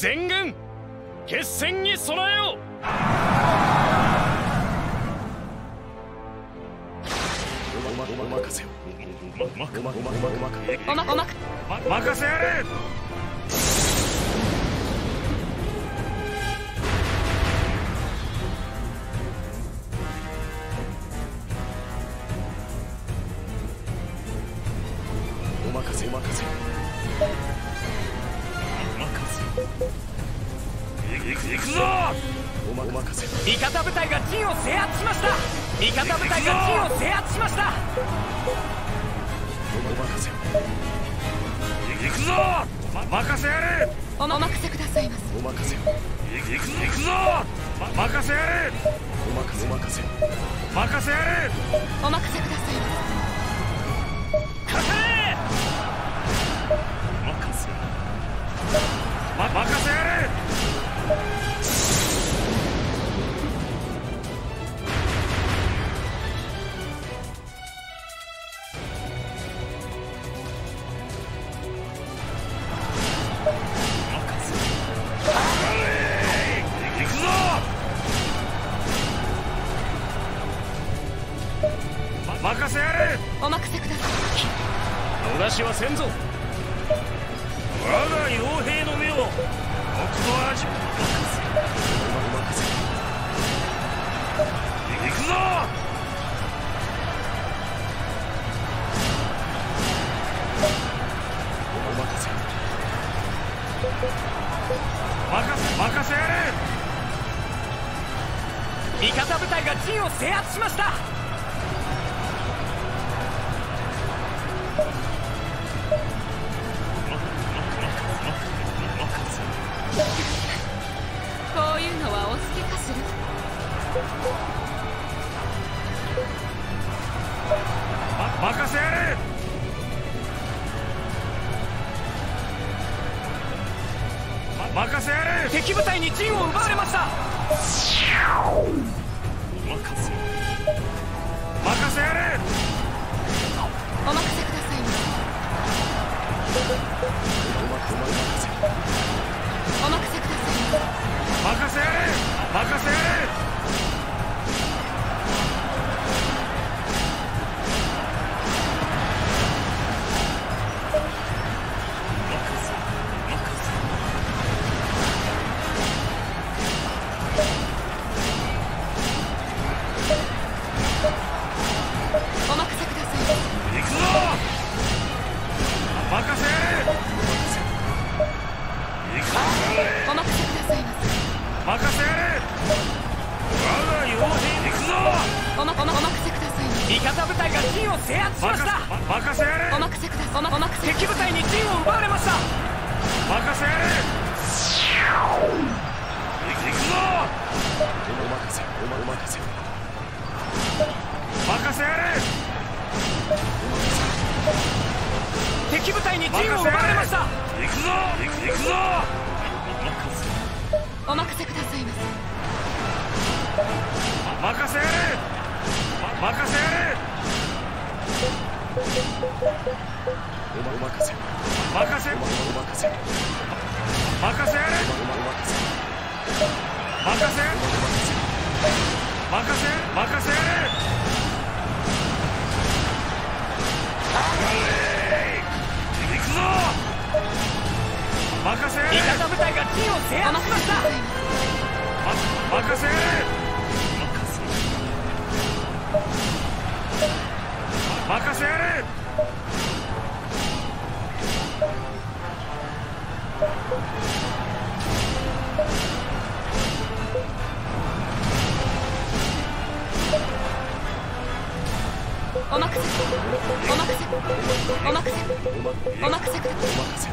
全軍決戦に備えよ。うお任せを。おまおまおまおまおまおまおまま任せやれ。お任せお任せ味方部隊が陣を制圧しました。味方部隊が陣を制圧しました。任せ。行くぞ。ま任せやれ。おお任せくださいますお任せ。行く行く行くぞ。ま任せやれ。お任せお任せ任せやれお任せくださいます Rogers. 方部隊が陣を制圧しましたま任せやれ。お任せください。お任せ敵部隊に陣を奪われました。任せやれ。行くぞお任せお任せ任せやれ敵部隊に陣を奪われました。行くぞ。行くぞ。お任せくださいます任せやれ。ま任せやれお任せ任せおまお任せ任せやれ。おまお任せ任せ任せ任せ任せやれ。任せやれ。味方部隊が陣を制お任圧しましたせくださいますま任せ任せやれ。お任せ。お任せお任せお任せくだお任せ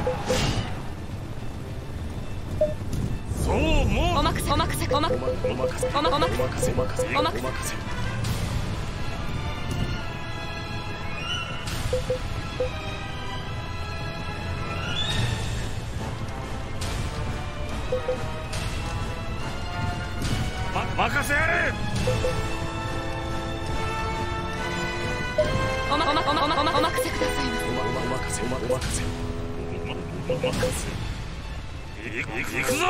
そうもうお任せお任せお任おまお任せおまお任せお任せお任せお任せま任せやれ！おまおまおまおまおまお任せくださいおまおまお任せおまお任せお任せ行くぞ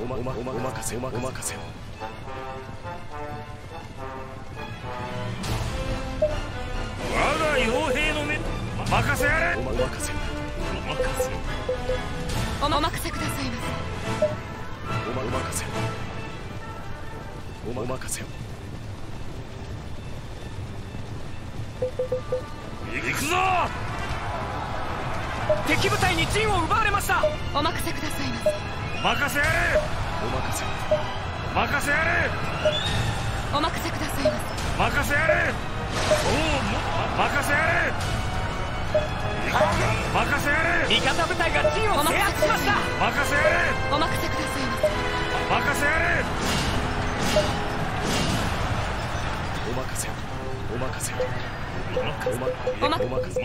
おまおまおまおまかせおまおまかせ我が傭兵の目任せやれおまおまかせおまかせお任せくださいまおまおまかせおまおまかせ行くぞ！敵部隊に陣を奪われました！せお任せくださいませ。任せやれ！おまかせ任せやれ！お任せくださいませ。任せやれ！そうも任せやれ任せやれ味方部隊が陣を制圧しました任せ。やれお任せ。くださいま任せ。やれおまかせ。おまかせ。おまかせ。おまおまかせ。お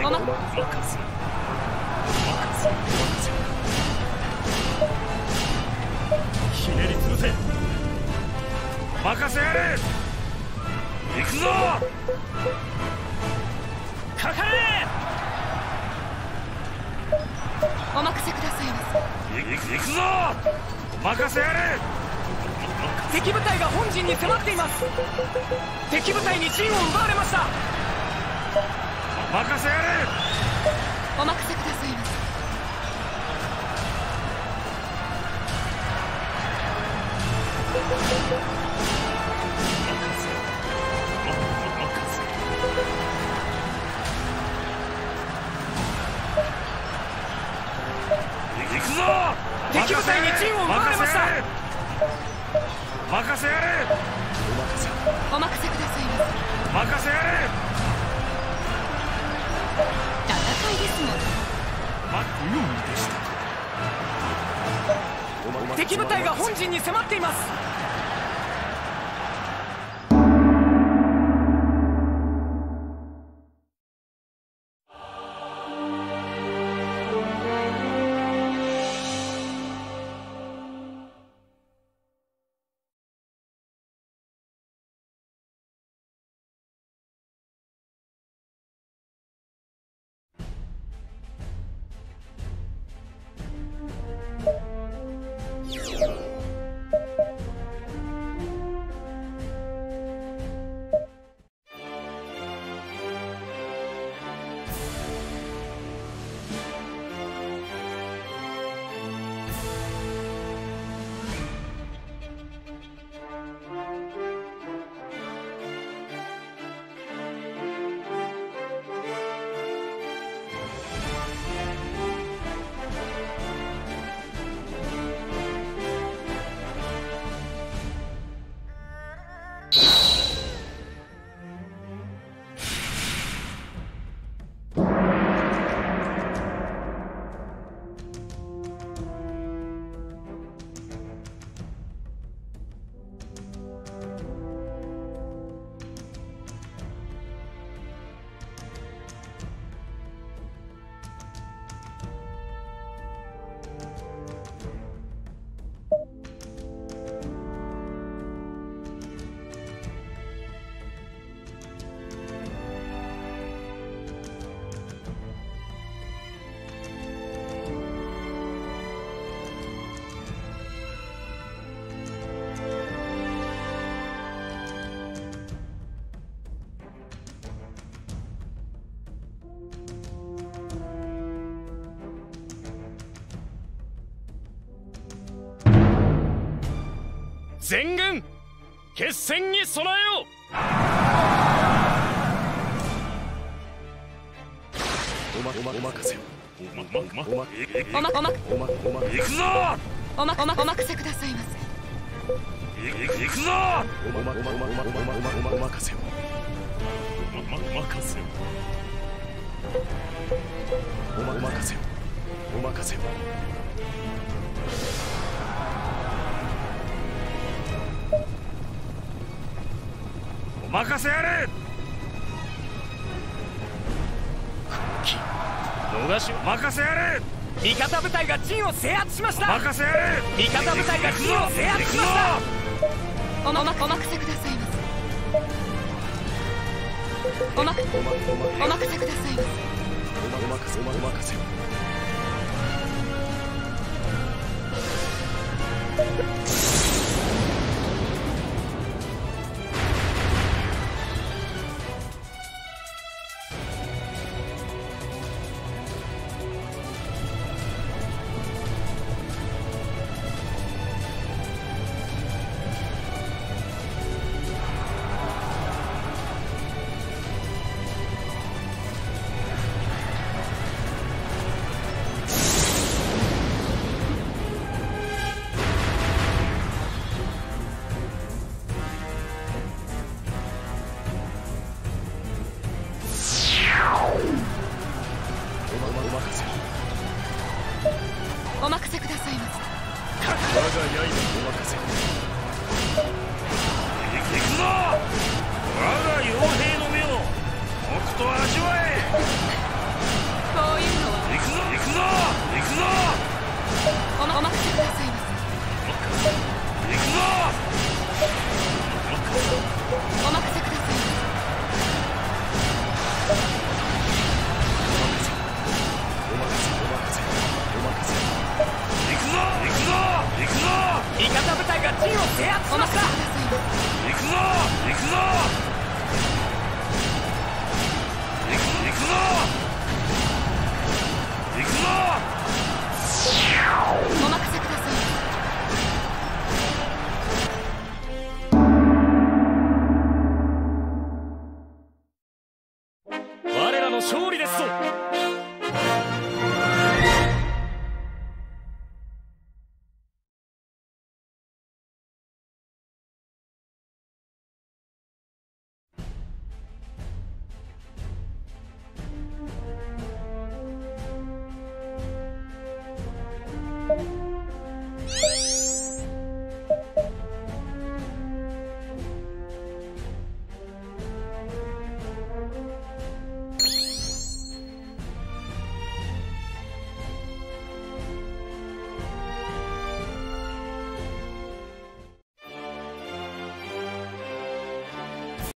まおまかせ。おまかせ。ひねり潰せ。任せ。やれ行くぞかかれ行くぞ。任せやれ。敵部隊が本陣に迫っています。敵部隊に陣を奪われました。任せやれ。せお任せくださいませくぞ。敵部隊に陣を奪われました。任せやれ。お任せくださいませ任せやれ。戦いですもん。ま不用意でした敵部隊が本陣に迫っています全軍決戦に備えよおまお任せおまおまおまおまおまおまおま行くぞおまおまお任せくださいませ行くぞおまおまおまおまおまおまおまお任せおまお任せおまお任せお任せ任せやれ。逃し任せやれ。味方部隊が陣を制圧しました。任せやれ。味方部隊が陣を制圧しました。おまお任せくださいませおまおまおまお任せくださいませおまおまかせおまおまかせ